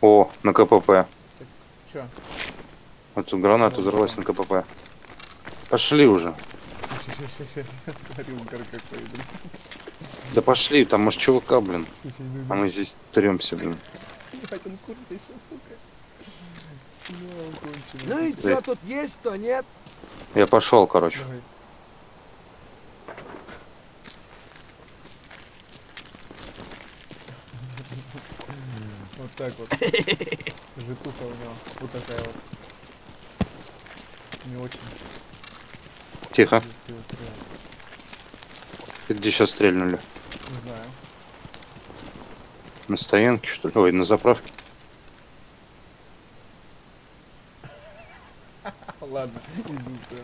О, на КПП. Чё? Вот тут граната взорвалась на КПП. Пошли уже. Да пошли, там может чувака, блин. А мы здесь тремся, блин. Ну. Ну и что, тут есть что, нет? Я пошел, короче. Давай. Вот так вот. Житуха у него. Вот такая вот. Не очень. Тихо. стрела. Где сейчас стрельнули? Не знаю. На стоянке, что ли? Ой, на заправке. Ладно, иду.